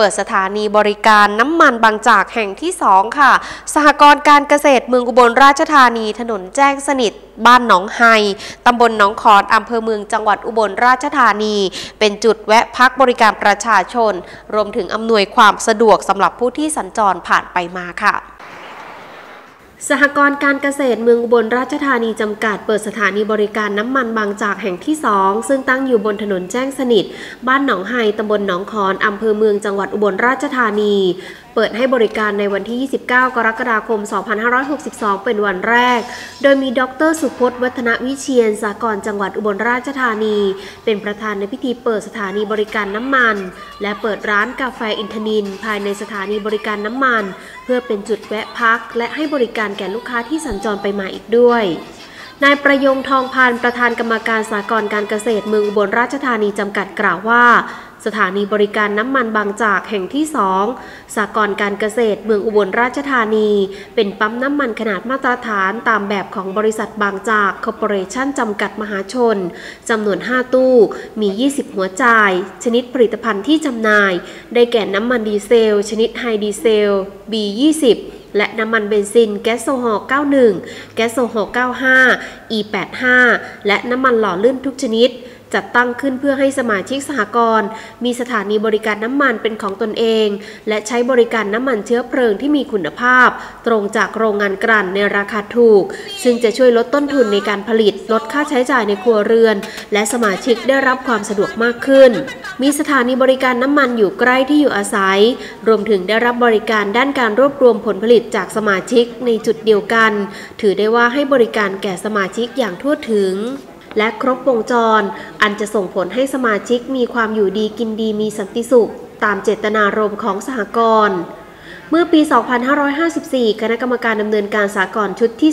เปิดสถานีบริการน้ำมันบางจากแห่งที่ 2 ค่ะ สหกรณ์การเกษตรเมืองอุบลราชธานีถนนแจ้งสนิท บ้านหนองไฮตำบลหนองขอนอำเภอเมืองจังหวัดอุบลราชธานี เป็นจุดแวะพักบริการประชาชน รวมถึงอำนวยความสะดวกสำหรับผู้ที่สัญจรผ่านไปมาค่ะ สหกรณ์การเกษตรเมืองอุบลราชธานีจำกัดเปิดสถานีบริการน้ำมันบางจากแห่งที่ 2 ซึ่งตั้งอยู่บนถนนแจ้งสนิท บ้านหนองไฮตำบลหนองคอนอำเภอเมืองจังหวัดอุบลราชธานีเปิดให้บริการในวันที่ 29 กรกฎาคม 2562 เป็นวันแรก โดยมีดรสุพจน์วัฒนวิเชียน สากรจังหวัดอุบลราชธานี เป็นประธานในพิธีเปิดสถานีบริการน้ำมัน และเปิดร้านกาแฟอินทนิน ภายในสถานีบริการน้ำมัน เพื่อเป็นจุดแวะพัก และให้บริการแก่ลูกค้าที่สัญจรไปมาอีกด้วยนายประยงทองพานประธานกรรมการสหกรณ์การเกษตรเมืองอุบลราชธานีจำกัดกล่าวว่า สถานีบริการน้ำมันบางจากแห่งที่ 2 สหกรณ์การเกษตรเมืองอุบลราชธานี เป็นปั๊มน้ำมันขนาดมาตรฐานตามแบบของบริษัทบางจากคอร์ปอเรชั่นจำกัดมหาชน จำนวน 5 ตู้ มี 20 หัวจ่าย ชนิดผลิตภัณฑ์ที่จำหน่าย ได้แก่น้ำมันดีเซล ชนิดไฮดีเซล B20 และน้ำมันเบนซินแก๊สโซฮอล์91 แก๊สโซฮอล์95 E85 และน้ำมันหล่อลื่นทุกชนิด จัดตั้งขึ้นเพื่อให้สมาชิกสหกรณ์มีสถานีบริการน้ำมันเป็นของตนเอง และใช้บริการน้ำมันเชื้อเพลิงที่มีคุณภาพ ตรงจากโรงงานกลั่นในราคาถูก ซึ่งจะช่วยลดต้นทุนในการผลิตลดค่าใช้จ่ายในครัวเรือน และสมาชิกได้รับความสะดวกมากขึ้น มีสถานีบริการน้ำมันอยู่ใกล้ที่อยู่อาศัย รวมถึงได้รับบริการด้านการรวบรวมผลผลิตจากสมาชิกในจุดเดียวกัน ถือได้ว่าให้บริการแก่สมาชิกอย่างทั่วถึง และครบวงจร อันจะส่งผลให้สมาชิกมีความอยู่ดีกินดีมีสันติสุข ตามเจตนารมณ์ของสหกรณ์เมื่อปี 2554 คณะกรรมการดำเนินการสากลชุดที่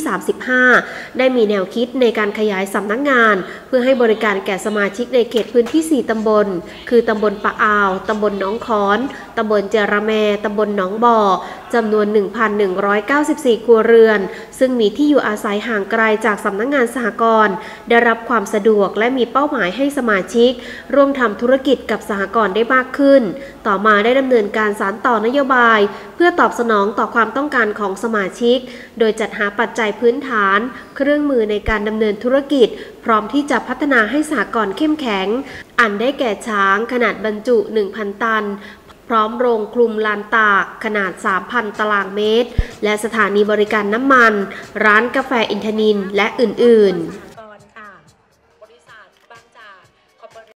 35 ได้มีแนวคิดในการขยายสำนักงงาน เพื่อให้บริการแก่สมาชิกในเขตพื้นที่ 4 ตำบล คือตำบลปะอาว ตำบลหนองคอน ตำบลเจรแม ตำบลหนองบ่อจำนวน 1,194 ครัวเรือน ซึ่งมีที่อยู่อาศัยห่างไกลจากสำนักงงานสหกรณ์ได้รับความสะดวกและมีเป้าหมายให้สมาชิก ร่วมทำธุรกิจกับสหกรณ์ได้มากขึ้น ต่อมาได้ดำเนินการสารต่อนโยบาย เพื่อตอบสนองต่อความต้องการของสมาชิก โดยจัดหาปัจจัยพื้นฐาน เครื่องมือในการดำเนินธุรกิจ พร้อมที่จะพัฒนาให้สหกรณ์เข้มแข็ง อันได้แก่ช้างขนาดบรรจุ 1,000 ตัน พร้อมโรงคลุมลานตากขนาด 3,000 ตารางเมตร และสถานีบริการน้ำมัน ร้านกาแฟอินทนินและอื่นๆ